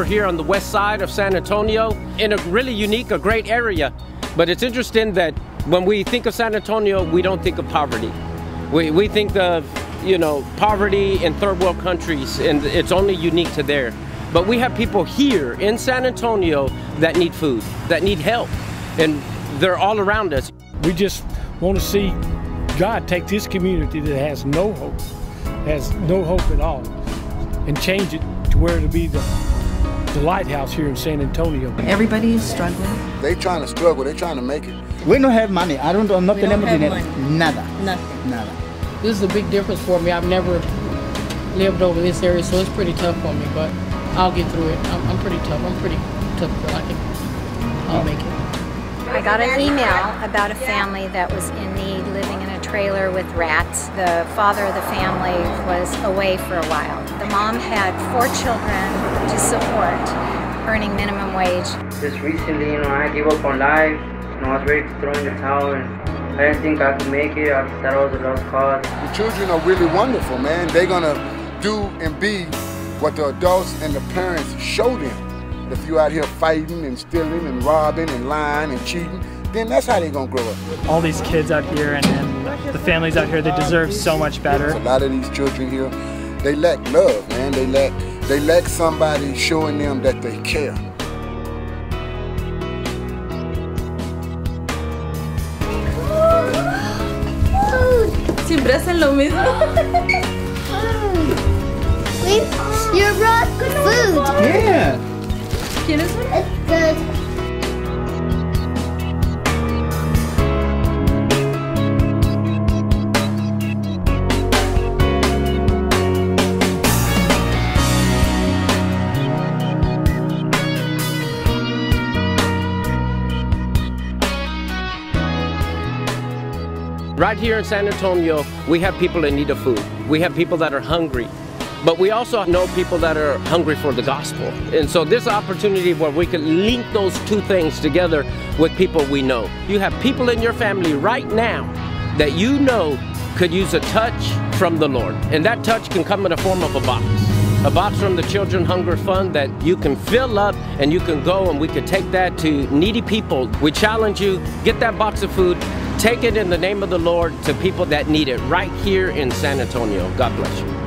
We're here on the west side of San Antonio in a really unique, a great area. But it's interesting that when we think of San Antonio, we don't think of poverty. We, we think of, you know, poverty in third world countries, and it's only unique to there. But we have people here in San Antonio that need food, that need help, and they're all around us. We just want to see God take this community that has no hope, has no hope at all, and change it to where it'll be the, the lighthouse here in San Antonio. Everybody is struggling. They trying to struggle. They trying to make it. We don't have money. I don't know. No We don't tenemos have dinero. money. Nada. Nothing. Nada. This is a big difference for me. I've never lived over this area, so it's pretty tough for me, but I'll get through it. I'm, I'm pretty tough. I'm pretty tough girl. I can, I'll make it. I got an email about a family that was in need living in a trailer with rats. The father of the family was away for a while. The mom had four children to support, earning minimum wage. Just recently, you know, I gave up on life. You know, I was ready to throw in the towel and I didn't think I could make it. I thought I was a lost cause. The children are really wonderful, man. They're gonna do and be what the adults and the parents show them. If you're out here fighting and stealing and robbing and lying and cheating, then that's how they're gonna grow up. all these kids out here and, and the families out here, they deserve so much better. A lot of these children here, they lack love, man. They lack they lack somebody showing them that they care. Siempre hacen lo mismo. We, you brought food. Yeah. ¿Quieres uno? It's good. Right here in San Antonio, we have people in need of food. We have people that are hungry. But we also know people that are hungry for the gospel. And so this opportunity where we can link those two things together with people we know. You have people in your family right now that you know could use a touch from the Lord. And that touch can come in the form of a box. A box from the Children Hunger Fund that you can fill up and you can go and we could take that to needy people. We challenge you, get that box of food, take it in the name of the Lord to people that need it right here in San Antonio. God bless you.